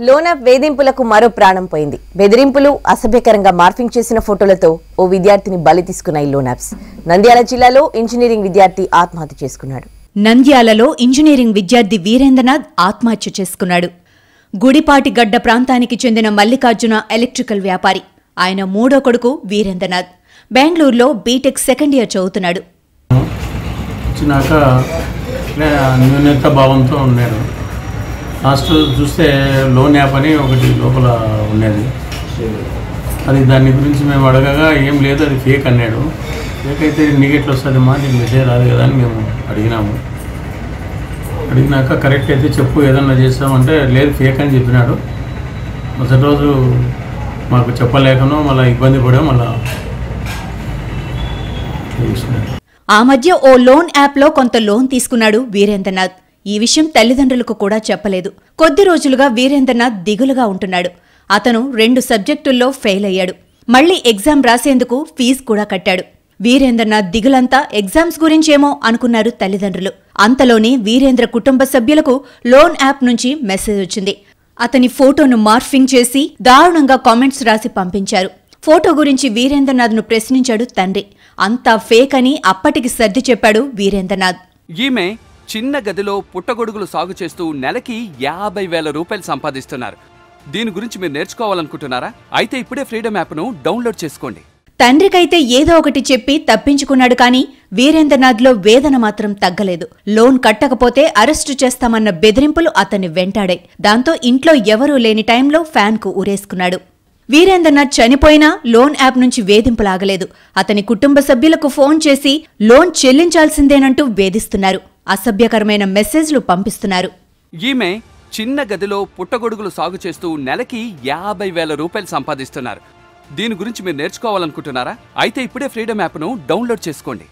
లోన వేధింపులకు మరో ప్రాణం పోయింది. బెదిరింపులు అసభ్యకరంగా మార్ఫింగ్ చేసిన ఫోటోలతో ఓ విద్యార్థిని బలి తీసుకున్నాయి లోన్ యాప్స్ నంద్యాల జిల్లాలో ఇంజనీరింగ్ విద్యార్థి ఆత్మహత్య చేసుకున్నాడు. నంద్యాలలో ఇంజనీరింగ్ విద్యార్థి వీరేంద్రనాథ్ ఆత్మహత్య చేసుకున్నాడు. గుడిపాటిగడ్డ ప్రాంతానికి చెందిన మల్లికార్జున ఎలక్ట్రికల్ వ్యాపారి. ఆయన మూడో కొడుకు వీరేంద్రనాథ్. బెంగళూరులో బీటెక్ సెకండ్ ఇయర్ చదువుతున్నాడు. భావంతో ఉన్నాడు ఫస్ట్ చూస్తే లోన్ యాప్ అని ఒకటి లోపల ఉండేది. అది దాని గురించి మేము అడగగా ఏం లేదు అది ఫేక్ అన్నాడు. ఫేక్ అయితే నీకు ఎట్లా వస్తుంది నీకు మెసేజ్ రాదు కదా అని మేము అడిగినాము. అడిగినాక కరెక్ట్ అయితే చెప్పు ఏదన్నా చేస్తామంటే లేదు ఫేక్ అని చెప్పినాడు. మొదటి రోజు మాకు చెప్పలేకనో మళ్ళీ ఇబ్బంది పడే మళ్ళీ ఆ మధ్య ఓ లోన్ యాప్లో కొంత లోన్ తీసుకున్నాడు వీరేంద్రనాథ్. ఈ విషయం తల్లిదండ్రులకు కూడా చెప్పలేదు. కొద్ది రోజులుగా వీరేంద్రనాథ్ దిగులుగా ఉంటున్నాడు. అతను రెండు సబ్జెక్టుల్లో ఫెయిల్ అయ్యాడు. మళ్ళీ ఎగ్జామ్ రాసేందుకు ఫీజు కూడా కట్టాడు. వీరేంద్రనాథ్ దిగులంతా ఎగ్జామ్స్ గురించేమో అనుకున్నారు తల్లిదండ్రులు. అంతలోనే వీరేంద్ర కుటుంబ సభ్యులకు లోన్ యాప్ నుంచి మెసేజ్ వచ్చింది. అతని ఫోటోను మార్ఫింగ్ చేసి దారుణంగా కామెంట్స్ రాసి పంపించారు. ఫోటో గురించి వీరేంద్రనాథ్ను ప్రశ్నించాడు తండ్రి. అంతా ఫేక్ అని అప్పటికి సర్ది చెప్పాడు వీరేంద్రనాథ్. ఈమె చిన్న గదిలో పుట్టగొడుగులు సాగు చేస్తూ నెలకి యాభై వేల రూపాయలు సంపాదిస్తున్నారు. దీని గురించి మీరు నేర్చుకోవాలనుకుంటున్నారా? అయితే ఇప్పుడే ఫ్రీడమ్ యాప్ను డౌన్లోడ్ చేసుకోండి. తండ్రికైతే ఏదో ఒకటి చెప్పి తప్పించుకున్నాడు కానీ వీరేంద్రనాథ్లో వేదన మాత్రం తగ్గలేదు. లోన్ కట్టకపోతే అరెస్టు చేస్తామన్న బెదిరింపులు అతన్ని వెంటాడాయి దాంతో ఇంట్లో ఎవరూ లేని టైంలో ఫ్యాన్కు ఉరేసుకున్నాడు వీరేంద్రనాథ్ చనిపోయినా లోన్ యాప్ నుంచి వేధింపులాగలేదు. అతని కుటుంబ సభ్యులకు ఫోన్ చేసి లోన్ చెల్లించాల్సిందేనంటూ వేధిస్తున్నారు. అసభ్యకరమైన మెసేజ్లు పంపిస్తున్నారు. ఈమె చిన్న గదిలో పుట్టగొడుగులు సాగు చేస్తూ నెలకి యాభై వేల రూపాయలు సంపాదిస్తున్నారు. దీని గురించి మీరు నేర్చుకోవాలనుకుంటున్నారా? అయితే ఇప్పుడే ఫ్రీడమ్ యాప్ను డౌన్లోడ్ చేసుకోండి.